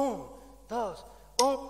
Um, dois, um.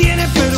tiene fe.